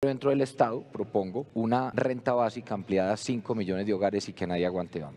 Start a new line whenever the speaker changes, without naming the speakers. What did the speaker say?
Dentro del Estado propongo una renta básica ampliada a 5 millones de hogares y que nadie aguante hambre.